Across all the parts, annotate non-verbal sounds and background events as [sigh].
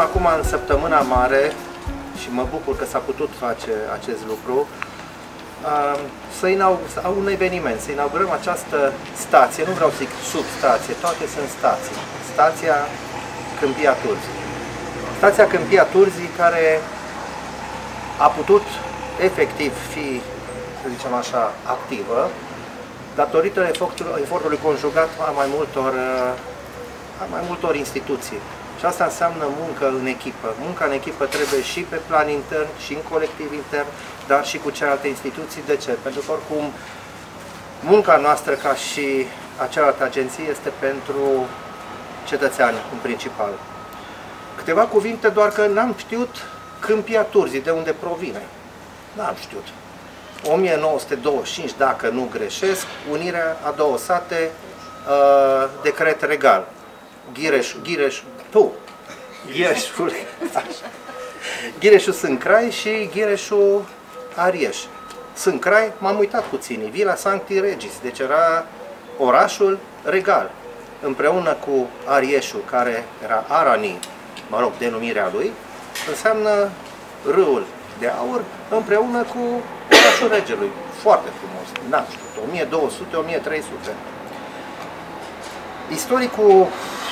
Ne întâlnim acum în săptămâna mare și mă bucur că s-a putut face acest lucru să inaugurăm un eveniment, să inaugurăm această stație, nu vreau să zic substație, toate sunt stații. Stația Câmpia Turzii. Stația Câmpia Turzii care a putut efectiv fi, să zicem așa, activă datorită efortului, efortului conjugat a mai multor, a mai multor instituții. Și asta înseamnă muncă în echipă. Munca în echipă trebuie și pe plan intern, și în colectiv intern, dar și cu celelalte instituții. De ce? Pentru că oricum munca noastră ca și a celelalte agenții este pentru cetățeani în principal. Câteva cuvinte doar că n-am știut Câmpia Turzii, de unde provine. N-am știut. 1925, dacă nu greșesc, unirea a două sate, uh, decret regal. Ghireș, Ghireș, tu, Ghireșul, Ghireșul Sâncrai și Ghireșul Arieș. Sâncrai, m-am uitat puțin, Vila Sancti Regis, deci era orașul regal, împreună cu Arieșul, care era Arani, mă rog, denumirea lui, înseamnă râul de aur, împreună cu orașul regelui. Foarte frumos, n-am știut, 1200-1300. Istoricul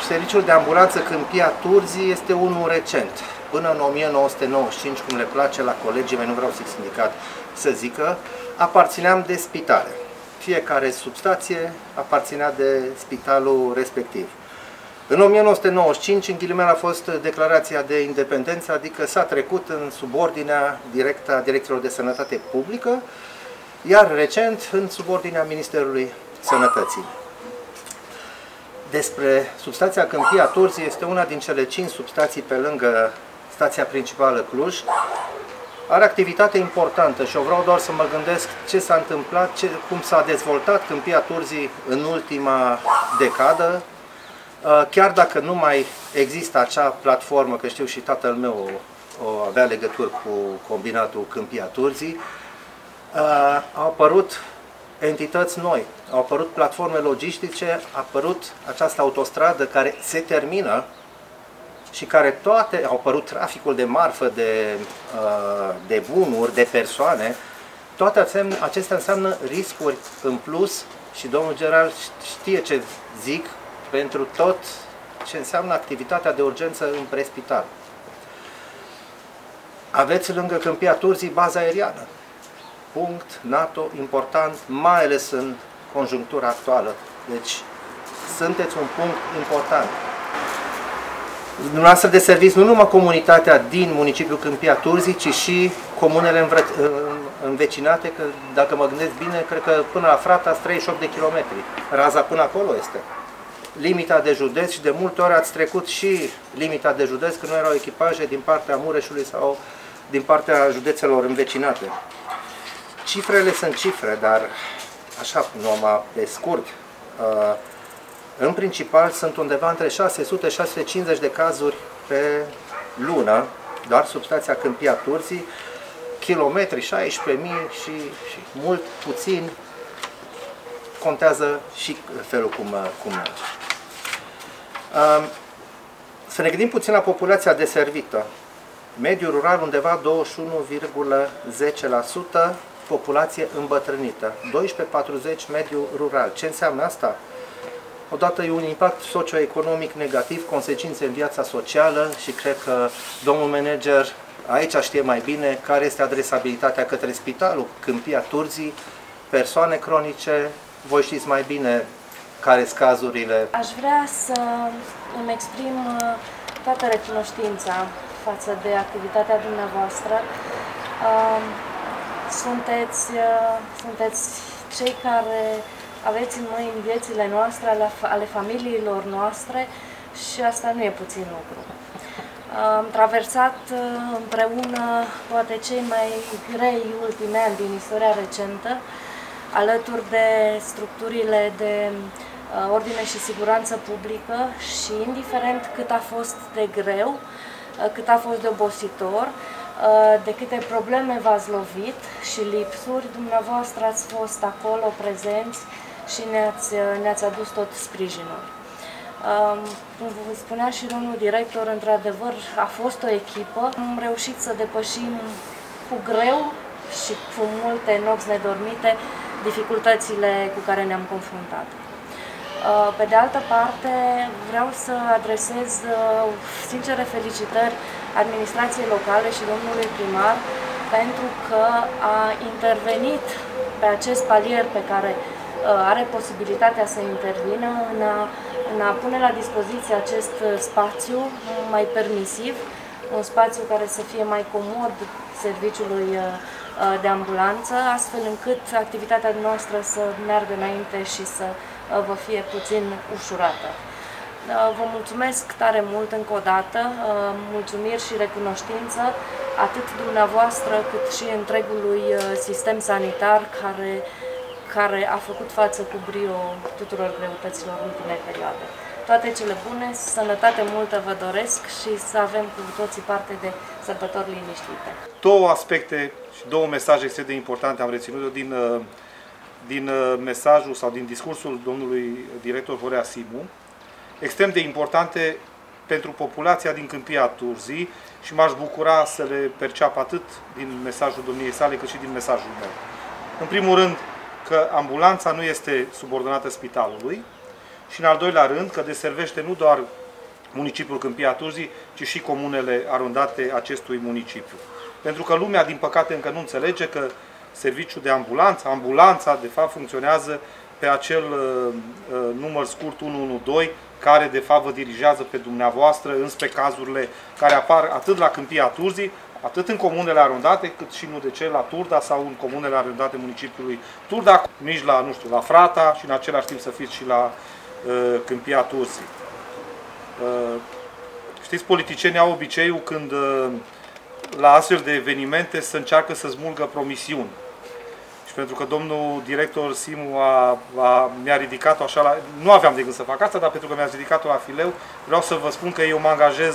serviciul de ambulanță Câmpia Turzii este unul recent. Până în 1995, cum le place la colegii mei, nu vreau să sindicat să zică, aparțineam de spitale. Fiecare substație aparținea de spitalul respectiv. În 1995, în ghilimele, a fost declarația de independență, adică s-a trecut în subordinea directă a Direcțiilor de Sănătate Publică, iar recent în subordinea Ministerului Sănătății despre substația Câmpia Turzii este una din cele cinci substații pe lângă stația principală Cluj. Are activitate importantă și eu vreau doar să mă gândesc ce s-a întâmplat, ce, cum s-a dezvoltat Câmpia Turzii în ultima decadă, uh, chiar dacă nu mai există acea platformă, că știu și tatăl meu o, o avea legături cu combinatul Câmpia Turzii, uh, au apărut entități noi, au apărut platforme logistice, a apărut această autostradă care se termină și care toate, au apărut traficul de marfă, de, uh, de bunuri, de persoane, toate acestea înseamnă riscuri în plus și domnul general știe ce zic pentru tot ce înseamnă activitatea de urgență în prespital. Aveți lângă Câmpia Turzii baza aeriană punct NATO important, mai ales în conjunctura actuală. Deci sunteți un punct important. Dumneavoastră de servici nu numai comunitatea din municipiul Câmpia Turzii, ci și comunele învecinate, că dacă mă gândesc bine, cred că până la Frata 38 de kilometri. Raza până acolo este. Limita de județ și de multe ori ați trecut și limita de județ, că nu erau echipaje din partea Mureșului sau din partea județelor învecinate. Cifrele sunt cifre, dar așa, numai pe scurt, uh, în principal sunt undeva între 600-650 de cazuri pe lună, doar substația Câmpia Turzii, kilometri, 16.000 și, și mult, puțin, contează și felul cum, cum merge. Um, să ne gândim puțin la populația deservită. Mediul rural undeva 21,10%, populație îmbătrânită. 12-40 mediu rural. Ce înseamnă asta? Odată e un impact socioeconomic negativ, consecințe în viața socială și cred că domnul manager aici știe mai bine care este adresabilitatea către spitalul Câmpia Turzii, persoane cronice, voi știți mai bine care sunt cazurile. Aș vrea să îmi exprim uh, toată recunoștința față de activitatea dumneavoastră. Um, sunteți, uh, sunteți cei care aveți în mâini viețile noastre, ale, ale familiilor noastre și asta nu e puțin lucru. Am traversat uh, împreună poate cei mai grei ultimi ani din istoria recentă, alături de structurile de uh, ordine și siguranță publică și indiferent cât a fost de greu, cât a fost de obositor, Uh, de câte probleme v-ați lovit și lipsuri, dumneavoastră ați fost acolo prezenți și ne-ați, uh, ne adus tot sprijinul. Cum spunea și domnul director, într-adevăr a fost o echipă. Am reușit să depășim cu greu și cu multe nopți nedormite dificultățile cu care ne-am confruntat. Uh, pe de altă parte, vreau să adresez uh, sincere felicitări administrației locale și domnului primar pentru că a intervenit pe acest palier pe care uh, are posibilitatea să intervină în a, în a pune la dispoziție acest spațiu mai permisiv, un spațiu care să fie mai comod serviciului de ambulanță, astfel încât activitatea noastră să meargă înainte și să Uh, vă fie puțin ușurată. Uh, vă mulțumesc tare mult încă o dată, uh, mulțumiri și recunoștință atât dumneavoastră cât și întregului sistem sanitar care, care a făcut față cu brio tuturor greutăților ultimei perioade. Toate cele bune, sănătate multă vă doresc și să avem cu toții parte de sărbători liniștite. Două aspecte și două mesaje extrem de importante am reținut din din uh, mesajul sau din discursul domnului director Vorea Simu, extrem de importante pentru populația din Câmpia Turzii și m-aș bucura să le perceap atât din mesajul domniei sale cât și din mesajul meu. În primul rând că ambulanța nu este subordonată spitalului și în al doilea rând că deservește nu doar municipiul Câmpia Turzii, ci și comunele arondate acestui municipiu. Pentru că lumea, din păcate, încă nu înțelege că serviciu de ambulanță. Ambulanța, de fapt, funcționează pe acel uh, uh număr scurt 112, care, de fapt, vă dirigează pe dumneavoastră înspre cazurile care apar atât la Câmpia Turzii, atât în comunele arondate, cât și nu de ce la Turda sau în comunele arondate municipiului Turda, nici la, nu știu, la Frata și în același timp să fiți și la uh, Câmpia Turzii. Uh, știți, politicienii au obiceiul când uh, la astfel de evenimente să încearcă să smulgă promisiuni. Și pentru că domnul director Simu a, a, mi-a ridicat-o așa la... Nu aveam de gând să fac asta, dar pentru că mi-a ridicat-o la fileu, vreau să vă spun că eu mă angajez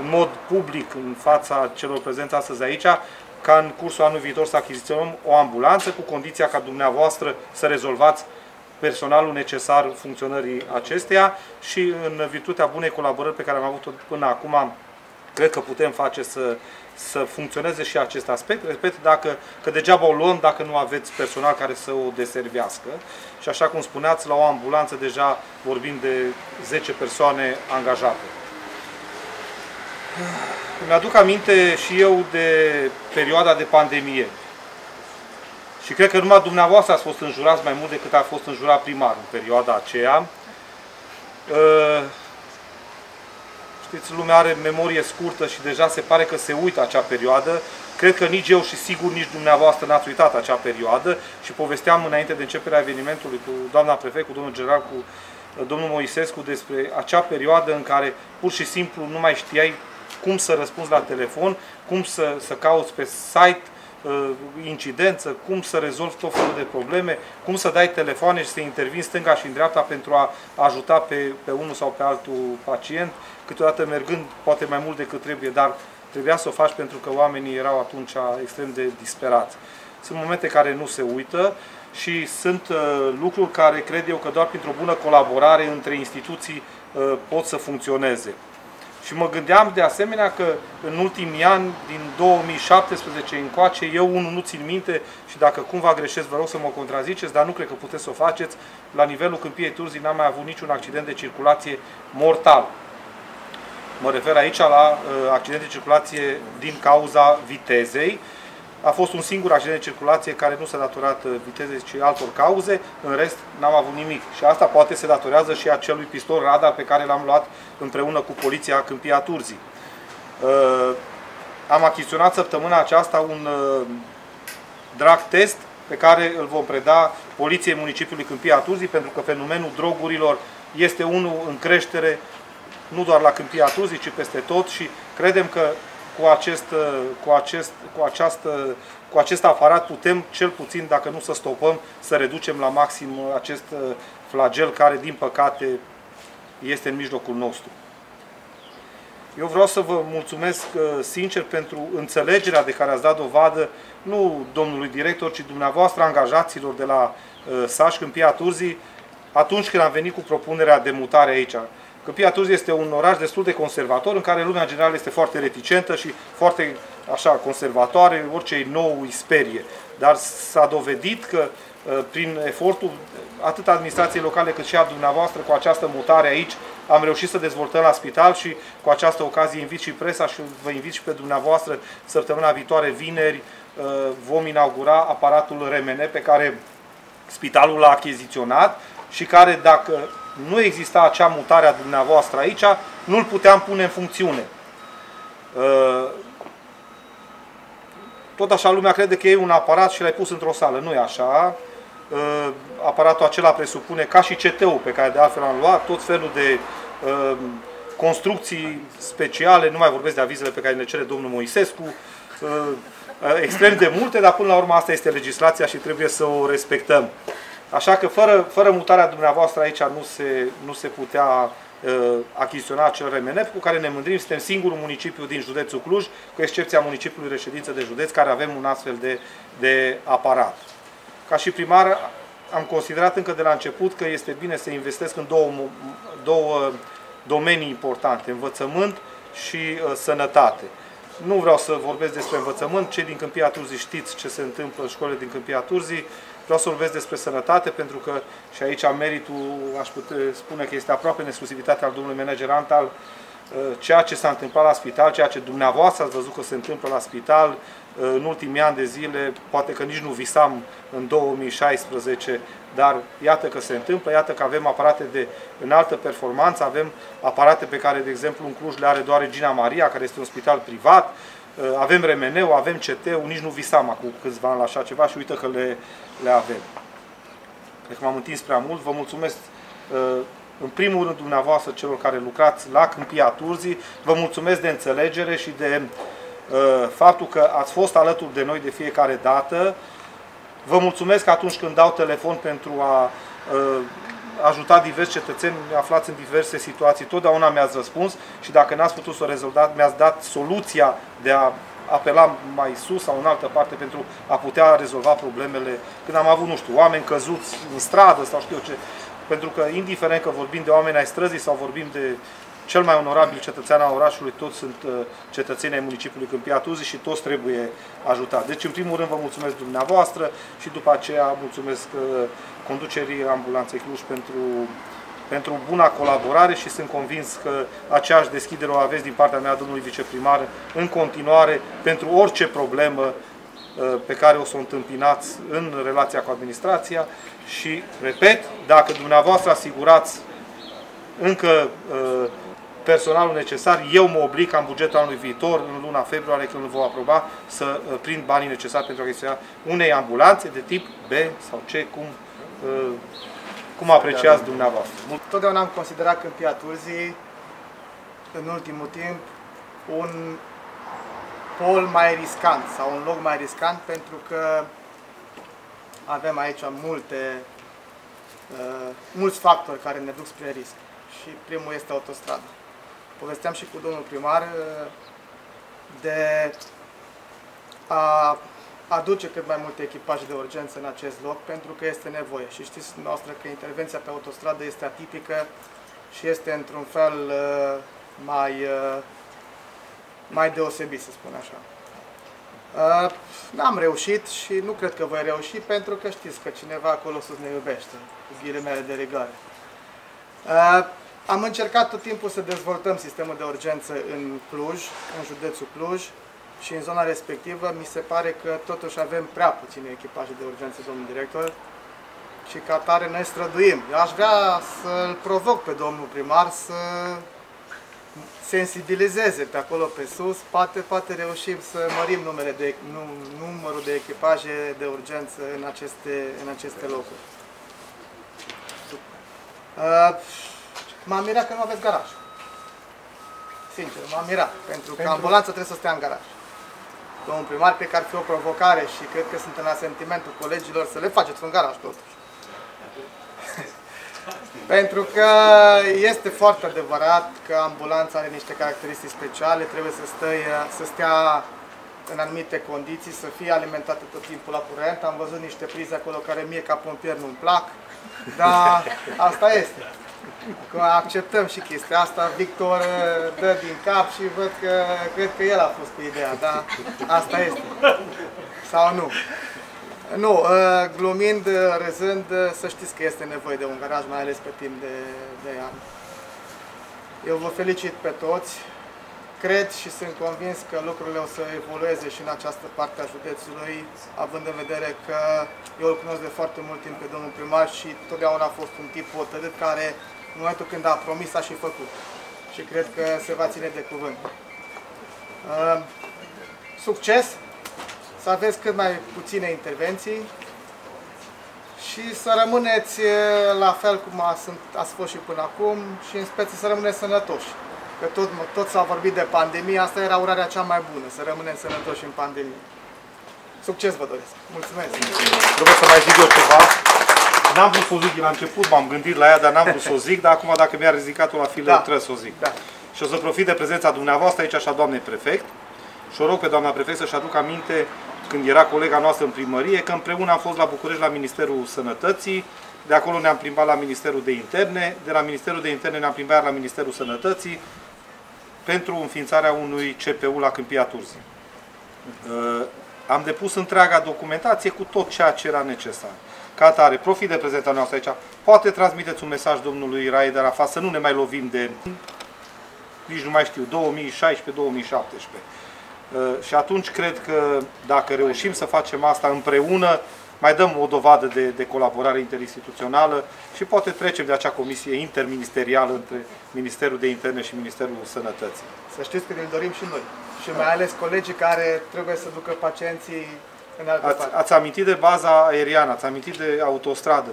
în mod public în fața celor prezenți astăzi aici, ca în cursul anului viitor să achiziționăm o ambulanță cu condiția ca dumneavoastră să rezolvați personalul necesar funcționării acesteia și în virtutea bunei colaborări pe care am avut-o până acum, cred că putem face să să funcționeze și acest aspect. Repet, dacă, că degeaba o luăm dacă nu aveți personal care să o deservească. Și așa cum spuneați, la o ambulanță deja vorbim de 10 persoane angajate. Mi-aduc aminte și eu de perioada de pandemie. Și cred că numai dumneavoastră ați fost înjurați mai mult decât a fost înjurat primar în perioada aceea. Știți, lumea are memorie scurtă și deja se pare că se uită acea perioadă. Cred că nici eu și sigur nici dumneavoastră n-ați uitat acea perioadă și povesteam înainte de începerea evenimentului cu doamna prefect, cu domnul general, cu uh, domnul Moisescu despre acea perioadă în care pur și simplu nu mai știai cum să răspunzi la telefon, cum să, să cauți pe site, uh, incidență, cum să rezolvi tot felul de probleme, cum să dai telefoane și să intervii stânga și în dreapta pentru a ajuta pe, pe unul sau pe altul pacient câteodată mergând poate mai mult decât trebuie, dar trebuia să o faci pentru că oamenii erau atunci extrem de disperați. Sunt momente care nu se uită și sunt uh, lucruri care cred eu că doar printr-o bună colaborare între instituții uh, pot să funcționeze. Și mă gândeam de asemenea că în ultimii ani, din 2017 încoace, eu unul nu țin minte și dacă cumva greșesc, vă rog să mă contraziceți, dar nu cred că puteți să o faceți. La nivelul Câmpiei Turzii n-am mai avut niciun accident de circulație mortal. Mă refer aici la uh, accident de circulație din cauza vitezei. A fost un singur accident de circulație care nu s-a datorat uh, vitezei, ci altor cauze. În rest, n-am avut nimic. Și asta poate se datorează și acelui pistol radar pe care l-am luat împreună cu poliția Câmpia Turzii. Uh, am achiziționat săptămâna aceasta un uh, drag test pe care îl vom preda Poliției Municipiului Câmpia Turzii, pentru că fenomenul drogurilor este unul în creștere nu doar la Câmpia Tuzii, ci peste tot și credem că cu acest, cu acest, cu această, cu acest aparat putem, cel puțin, dacă nu să stopăm, să reducem la maxim acest flagel care, din păcate, este în mijlocul nostru. Eu vreau să vă mulțumesc sincer pentru înțelegerea de care ați dat dovadă, nu domnului director, ci dumneavoastră, angajaților de la SAș Câmpia Turzii, atunci când am venit cu propunerea de mutare aici. Câmpia Turzii este un oraș destul de conservator, în care lumea în general este foarte reticentă și foarte așa conservatoare, orice nou îi sperie. Dar s-a dovedit că uh, prin efortul atât administrației locale cât și a dumneavoastră cu această mutare aici am reușit să dezvoltăm la spital și cu această ocazie invit și presa și vă invit și pe dumneavoastră săptămâna viitoare, vineri, uh, vom inaugura aparatul RMN pe care spitalul l-a achiziționat și care dacă nu exista acea mutare a dumneavoastră aici, nu-l puteam pune în funcțiune. Uh, tot așa lumea crede că e un aparat și l-ai pus într-o sală. Nu e așa. Uh, aparatul acela presupune, ca și CT-ul pe care de altfel am luat, tot felul de uh, construcții speciale, nu mai vorbesc de avizele pe care le cere domnul Moisescu, extrem de multe, dar până la urmă asta este legislația și trebuie să o respectăm. Așa că fără, fără mutarea dumneavoastră aici nu se, nu se putea uh, achiziționa acel RMN cu care ne mândrim. Suntem singurul municipiu din județul Cluj, cu excepția municipiului reședință de județ, care avem un astfel de, de aparat. Ca și primar am considerat încă de la început că este bine să investesc în două, două domenii importante, învățământ și uh, sănătate. Nu vreau să vorbesc despre învățământ, cei din Câmpia Turzii știți ce se întâmplă în școlile din Câmpia Turzii, Vreau să vorbesc despre sănătate, pentru că și aici meritul, aș putea spune că este aproape în exclusivitatea al domnului manager Antal, uh, ceea ce s-a întâmplat la spital, ceea ce dumneavoastră ați văzut că se întâmplă la spital uh, în ultimii ani de zile, poate că nici nu visam în 2016, dar iată că se întâmplă, iată că avem aparate de înaltă performanță, avem aparate pe care, de exemplu, în Cluj le are doar Regina Maria, care este un spital privat, uh, avem RMN-ul, avem CT-ul, nici nu visam acum câțiva ani la așa ceva și uite că le, le avem. Cred că m-am întins prea mult. Vă mulțumesc uh, în primul rând dumneavoastră celor care lucrați la Câmpia Turzii. Vă mulțumesc de înțelegere și de uh, faptul că ați fost alături de noi de fiecare dată. Vă mulțumesc atunci când dau telefon pentru a uh, ajuta diversi cetățeni aflați în diverse situații. Totdeauna mi-ați răspuns și dacă n-ați putut să o rezolvați, mi-ați dat soluția de a apela mai sus sau în altă parte pentru a putea rezolva problemele când am avut, nu știu, oameni căzuți în stradă sau știu eu ce. Pentru că, indiferent că vorbim de oameni ai străzii sau vorbim de cel mai onorabil cetățean al orașului, toți sunt uh, cetățenii ai municipiului Câmpia Tuzi și toți trebuie ajutați. Deci, în primul rând, vă mulțumesc dumneavoastră și după aceea mulțumesc uh, conducerii Ambulanței Cluj pentru pentru buna colaborare și sunt convins că aceeași deschidere o aveți din partea mea, domnului viceprimar, în continuare pentru orice problemă uh, pe care o să o întâmpinați în relația cu administrația și, repet, dacă dumneavoastră asigurați încă uh, personalul necesar, eu mă oblig ca în bugetul anului viitor, în luna februarie, când îl vom aproba, să uh, prind banii necesari pentru achiziția unei ambulanțe de tip B sau C, cum cum apreciați dumneavoastră? Totdeauna am considerat Câmpia Turzii, în ultimul timp, un pol mai riscant sau un loc mai riscant pentru că avem aici multe, uh, mulți factori care ne duc spre risc. Și primul este autostrada. Povesteam și cu domnul primar uh, de a aduce cât mai multe echipaje de urgență în acest loc, pentru că este nevoie. Și știți noastră că intervenția pe autostradă este atipică și este într-un fel uh, mai, uh, mai deosebit, să spun așa. Uh, n-am reușit și nu cred că voi reuși, pentru că știți că cineva acolo sus ne iubește, cu ghilimele de regare. Am încercat tot timpul să dezvoltăm sistemul de urgență în Cluj, în județul Cluj, și în zona respectivă mi se pare că totuși avem prea puține echipaje de urgență, domnul director, și ca tare noi străduim. Eu aș vrea să-l provoc pe domnul primar să sensibilizeze pe acolo pe sus, poate, poate reușim să mărim numere de, num, numărul de echipaje de urgență în aceste, în aceste locuri. Uh, M-am mirat că nu aveți garaj. Sincer, m-am mirat, pentru, pentru că ambulanța trebuie să stea în garaj domnul primar, pe care ar fi o provocare și cred că sunt în asentimentul colegilor să le faceți un garaj totuși. [laughs] Pentru că este foarte adevărat că ambulanța are niște caracteristici speciale, trebuie să, stă, să stea în anumite condiții, să fie alimentată tot timpul la curent. Am văzut niște prize acolo care mie ca pompier nu-mi plac, dar asta este. Că acceptăm și chestia asta. Victor uh, dă din cap și văd că cred că el a fost cu ideea, dar asta este. Sau nu? Nu, uh, glumind, uh, râzând, să știți că este nevoie de un garaj, mai ales pe timp de, de an. Eu vă felicit pe toți. Cred și sunt convins că lucrurile o să evolueze și în această parte a județului, având în vedere că eu îl cunosc de foarte mult timp pe domnul primar și totdeauna a fost un tip hotărât care, în momentul când a promis, a și făcut. Și cred că se va ține de cuvânt. Uh, succes! Să aveți cât mai puține intervenții și să rămâneți la fel cum ați fost și până acum și în speță să rămâneți sănătoși. Că tot, tot s-a vorbit de pandemie, asta era urarea cea mai bună, să rămânem sănătoși în pandemie. Succes vă doresc! Mulțumesc! Trebuie să mai zic eu ceva. N-am vrut să o zic la început, m-am gândit la ea, dar n-am vrut să o zic, dar acum dacă mi-a ridicat-o la file, da. trebuie să o zic. Da. Și o să profit de prezența dumneavoastră aici, așa, doamne prefect, și o rog pe doamna prefect să-și aduc aminte când era colega noastră în primărie, că împreună am fost la București la Ministerul Sănătății, de acolo ne-am plimbat la Ministerul de Interne, de la Ministerul de Interne ne-am plimbat la Ministerul Sănătății pentru înființarea unui CPU la Câmpia Turzii. Uh, am depus întreaga documentație cu tot ceea ce era necesar. Ca atare, profit de prezentarea noastră aici, poate transmiteți un mesaj domnului Raed Arafat să nu ne mai lovim de, nici nu mai știu, 2016-2017 Uh, și atunci cred că dacă reușim să facem asta împreună, mai dăm o dovadă de, de colaborare interinstituțională și poate trecem de acea comisie interministerială între Ministerul de Interne și Ministerul Sănătății. Să știți că ne dorim și noi. Și mai ales colegii care trebuie să ducă pacienții în altă ați, parte. Ați amintit de baza aeriană, ați amintit de autostradă.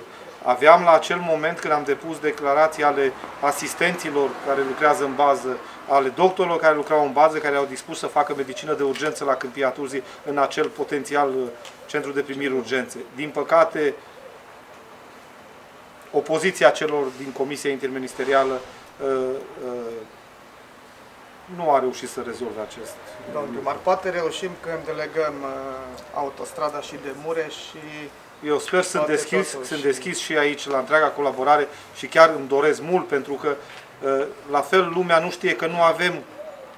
Aveam la acel moment când am depus declarații ale asistenților care lucrează în bază, ale doctorilor care lucrau în bază, care au dispus să facă medicină de urgență la Câmpia Turzii în acel potențial uh, centru de primiri urgențe. Din păcate, opoziția celor din Comisia Interministerială uh, uh, nu a reușit să rezolve acest Domnul primar, poate reușim când delegăm autostrada și de Mureș și eu sper sunt deschis, sunt deschis și aici la întreaga colaborare și chiar îmi doresc mult pentru că ă, la fel lumea nu știe că nu avem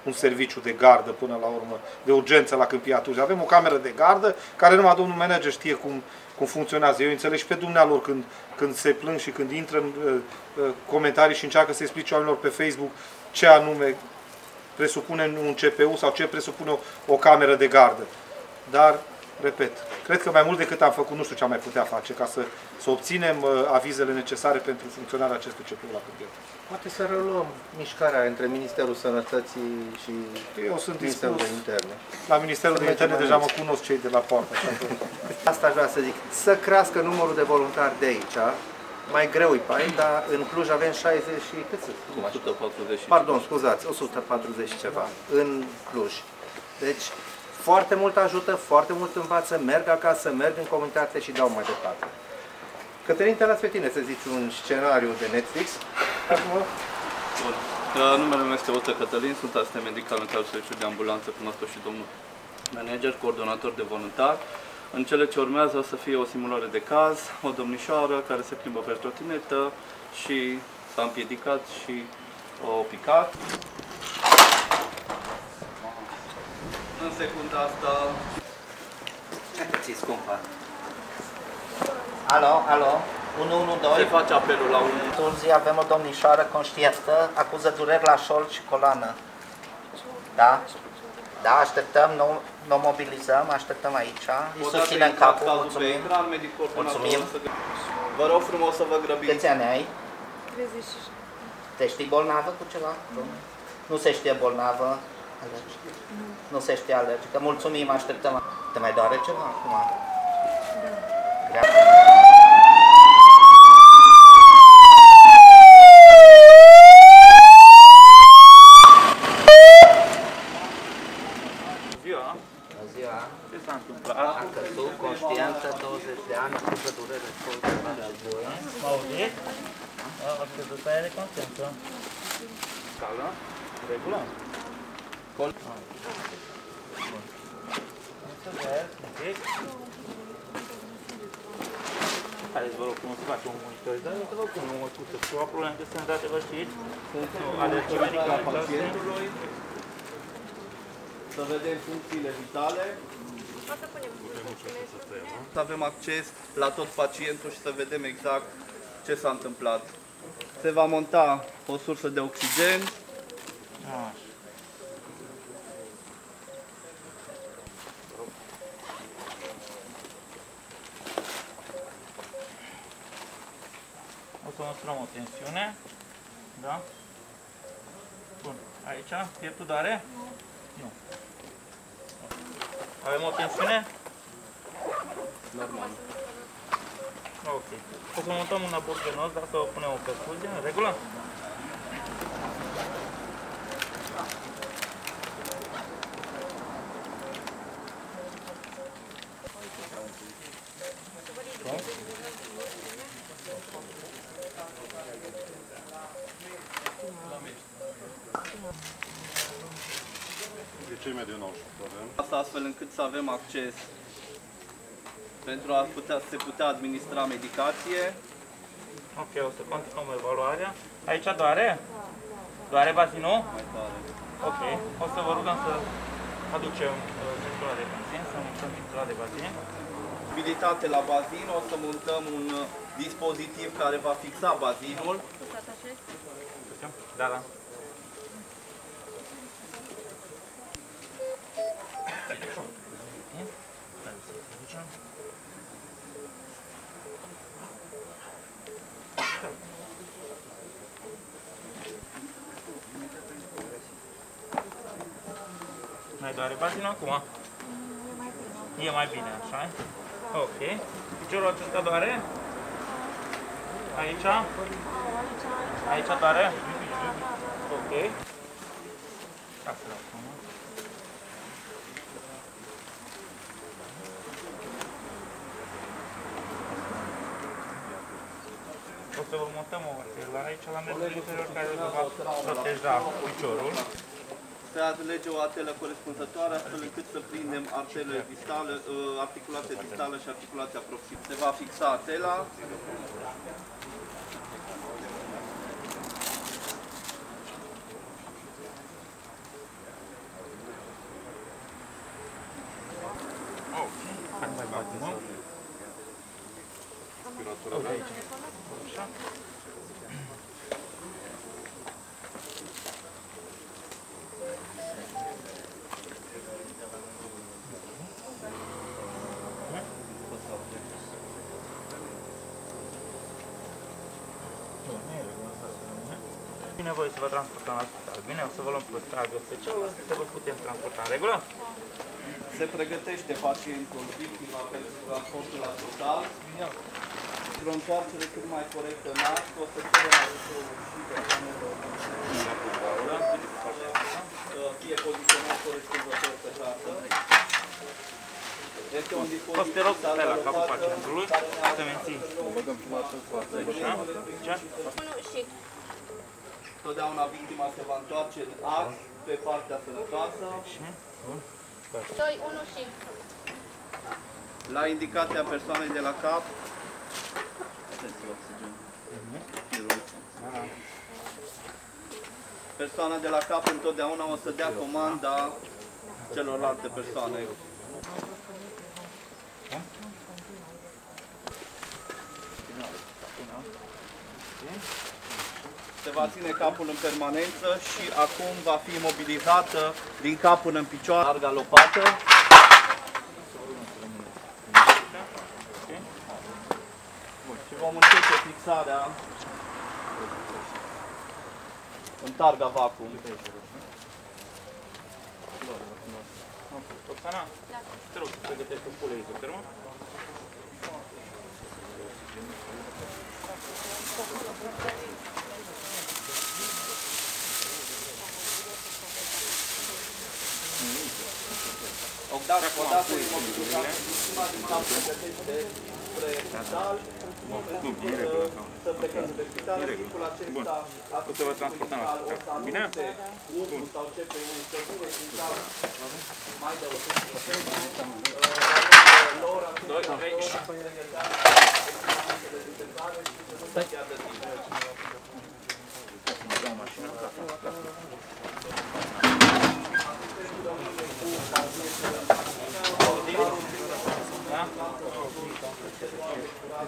un serviciu de gardă până la urmă, de urgență la Câmpia atunci. Avem o cameră de gardă care numai domnul manager știe cum, cum funcționează. Eu înțeleg și pe dumnealor când, când se plâng și când intră în uh, comentarii și încearcă să explice oamenilor pe Facebook ce anume presupune un CPU sau ce presupune o, o cameră de gardă. Dar repet, cred că mai mult decât am făcut, nu știu ce am mai putea face ca să, să obținem uh, avizele necesare pentru funcționarea acestui CPU la Câmpia. Poate să reluăm mișcarea între Ministerul Sănătății și Eu sunt Ministerul dispus. de Interne. La Ministerul Să de Interne mergem deja mai mă cunosc cei de la poartă. Așa că... [laughs] Asta aș vrea să zic. Să crească numărul de voluntari de aici. Mai greu e pai, dar în Cluj avem 60 și cât sunt? 140 Pardon, scuzați, 140 ceva în Cluj. Deci foarte mult ajută, foarte mult învață, merg acasă, merg în comunitate și dau mai departe. Cătălin, te las pe tine să zici un scenariu de Netflix. Acum, Bun. Uh, Numele meu este Otă Cătălin, sunt asistent medical în cadrul serviciului de ambulanță, cunosc și domnul manager, coordonator de voluntar. În cele ce urmează o să fie o simulare de caz, o domnișoară care se plimbă pe trotinetă și s-a împiedicat și o picat. În secunda asta... ți scumpa. Alo, alo, 112. Se face apelul la un... Tulzi avem o domnișoară conștientă, acuză dureri la șold și coloană. Da? Da, așteptăm, nu, nu mobilizăm, așteptăm aici. Îi Odată susținem intrat capul, cazul pe mulțumim. ecran, medic coordonator Mulțumim. o să- Vă rog frumos să vă grăbiți. Câți ani ai? 37. Te știi bolnavă cu ceva? Nu se știe bolnavă, alergi. Nu se știe alergică. Mulțumim, așteptăm. Te mai doare ceva acum? Da. Ziua, Bună ziua! ce s-a întâmplat? A căzut conștientă, 20 de ani, cu durere scol de la voi. Mă auziți? Da, o să duc pe aia de conștiință. Scală. Regulă. Col. Mulțumesc, un pic. Haideți, vă rog, cum să facem o monitorizare, să vă pun o scurtă cu probleme de sănătate, vă știți? Alergii medicamentoase. pacientului, să vedem funcțiile vitale, să avem acces la tot pacientul și să vedem exact ce s-a întâmplat. Se va monta o sursă de oxigen, Așa. Măsurăm o tensiune. Da? Bun. Aici? Pieptul doare? Nu. Avem o tensiune? normal. Ok. O să montăm un aburgenos, dar să o punem o perfuzie, în regulă? Glicemia de 98 avem. Asta astfel încât să avem acces pentru a putea, se putea administra medicație. Ok, o să continuăm evaluarea. Aici doare? Doare bazinul? Mai tare. Ok. O să vă rugăm să aducem uh, centura de bazin, să montăm centura de bazin. Mobilitate la bazin, o să montăm un uh, dispozitiv care va fixa bazinul. Da, da. Mai doare bazinul acum? E mai bine, așa Ok. Piciorul acesta doare? Aici? Aici doare? Ok. Asta acum. O să vă montăm o ortelă aici la mersul inferior care vă va proteja piciorul. Se alege o atelă corespunzătoare astfel încât să prindem arterele distale, uh, articulația distală și articulația proximă. Se va fixa atela. Hai mai batem. Așa. Bine, voi să vă transportăm la spital. Bine, o să vă luăm pe stradă specială, să vă putem transporta în regulă? Se pregătește pacientul victima pentru transportul la spital. Într-o întoarcere cât mai corectă în act, o să cerem ajutorul și persoanelor să fie poziționat corespunzător pe hartă. Este un O să te rog dispozitiv stai la capul față, pacientului, care ne să menții. Așa? Ce? Totdeauna victima se va întoarce în act pe partea sănătoasă. 2, 1 și La indicația persoanei de la cap. Atenție, oxigen. Persoana de la cap întotdeauna o să dea comanda celorlalte persoane. Se va ține capul în permanență și acum va fi imobilizată din cap până în picioare, larga lopată. Și vom începe fixarea în targa vacuum. Roxana? Te rog să pregătești o pulă izotermă. Odată, odată imobilizată, victima din cap pregătește spre spital, să plecăm spre spital, în timpul acesta, O să vă transportăm la o să spital. Bine? anunțe unul sau ce pe unul să nu spital mai de 100%. Lor, atunci, Doi, trei și... să Da?